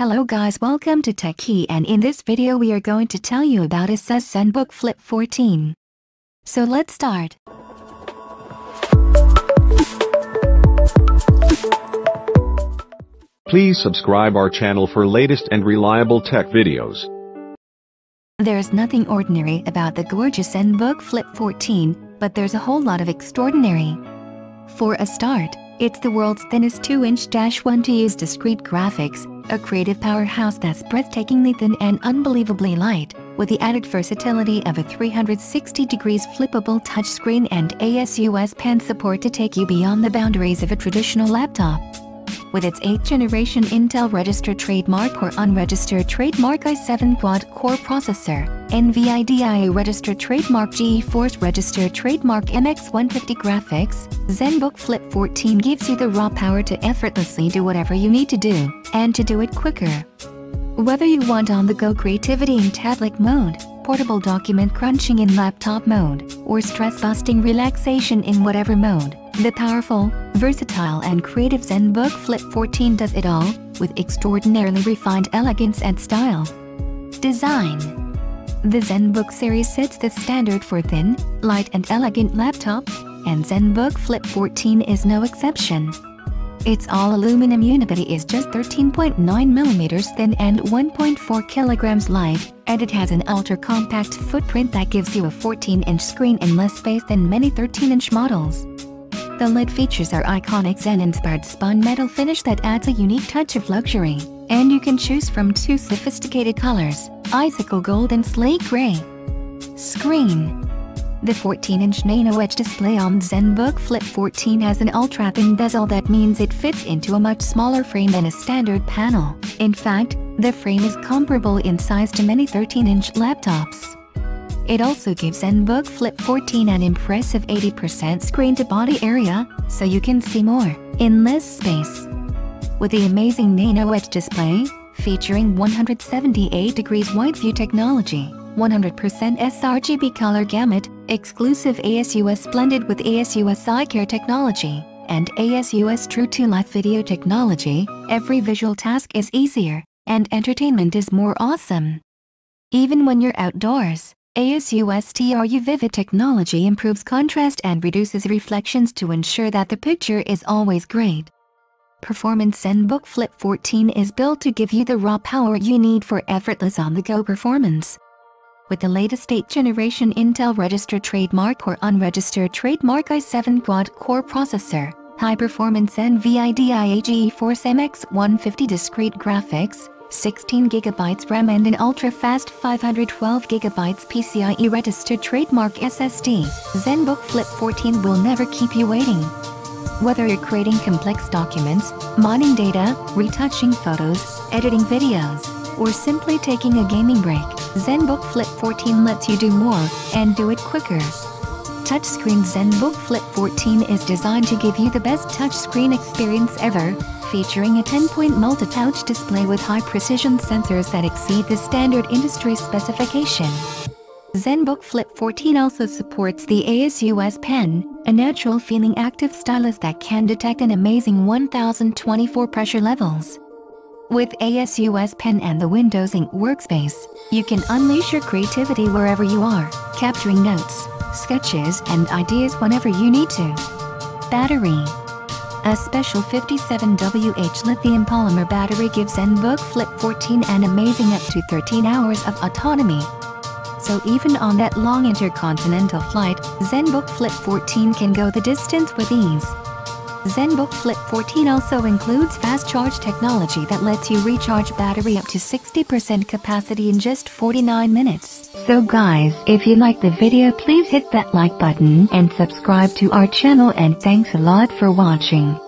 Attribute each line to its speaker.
Speaker 1: Hello guys welcome to Tech Key and in this video we are going to tell you about Asus ZenBook Flip 14. So let's start.
Speaker 2: Please subscribe our channel for latest and reliable tech videos.
Speaker 1: There's nothing ordinary about the gorgeous ZenBook Flip 14, but there's a whole lot of extraordinary. For a start, it's the world's thinnest 2-inch dash 1 to use discrete graphics, a creative powerhouse that's breathtakingly thin and unbelievably light, with the added versatility of a 360 degrees flippable touchscreen and ASUS pen support to take you beyond the boundaries of a traditional laptop with its 8th generation Intel registered trademark or unregistered trademark i7 quad-core processor, NVIDIA registered trademark GeForce registered trademark MX150 graphics, ZenBook Flip 14 gives you the raw power to effortlessly do whatever you need to do, and to do it quicker. Whether you want on-the-go creativity in tablet mode, portable document crunching in laptop mode, or stress-busting relaxation in whatever mode, the powerful, versatile and creative ZenBook Flip 14 does it all, with extraordinarily refined elegance and style. Design The ZenBook series sets the standard for thin, light and elegant laptops, and ZenBook Flip 14 is no exception. Its all-aluminum unibody is just 13.9mm thin and 1.4 kilograms light, and it has an ultra-compact footprint that gives you a 14-inch screen in less space than many 13-inch models. The lid features our iconic Zen-inspired spun metal finish that adds a unique touch of luxury, and you can choose from two sophisticated colors, Icicle Gold and Slate Gray. Screen The 14-inch Nano Edge display on ZenBook Flip 14 has an ultra-thin bezel that means it fits into a much smaller frame than a standard panel. In fact, the frame is comparable in size to many 13-inch laptops. It also gives ZenBook Flip 14 an impressive 80% screen-to-body area, so you can see more, in less space. With the amazing Nano Edge display, featuring 178 degrees wide view technology, 100% sRGB color gamut, exclusive ASUS Splendid with ASUS iCare technology, and ASUS True to Life video technology, every visual task is easier, and entertainment is more awesome. Even when you're outdoors, ASUS TRU Vivid technology improves contrast and reduces reflections to ensure that the picture is always great. Performance ZenBook Flip 14 is built to give you the raw power you need for effortless on-the-go performance. With the latest 8th generation Intel registered trademark or unregistered trademark i7 quad-core processor, high-performance NVIDIA GeForce MX150 discrete graphics, 16GB RAM and an ultra-fast 512GB PCIe registered trademark SSD, ZenBook Flip 14 will never keep you waiting. Whether you're creating complex documents, mining data, retouching photos, editing videos, or simply taking a gaming break, ZenBook Flip 14 lets you do more, and do it quicker. Touchscreen ZenBook Flip 14 is designed to give you the best touchscreen experience ever, featuring a 10-point multi-touch display with high-precision sensors that exceed the standard industry specification. ZenBook Flip 14 also supports the ASUS Pen, a natural-feeling active stylus that can detect an amazing 1024 pressure levels. With ASUS Pen and the Windows Ink workspace, you can unleash your creativity wherever you are, capturing notes, sketches and ideas whenever you need to. Battery a special 57WH lithium polymer battery gives ZenBook Flip 14 an amazing up to 13 hours of autonomy. So even on that long intercontinental flight, ZenBook Flip 14 can go the distance with ease. ZenBook Flip 14 also includes fast charge technology that lets you recharge battery up to 60% capacity in just 49 minutes. So guys, if you like the video please hit that like button and subscribe to our channel and thanks a lot for watching.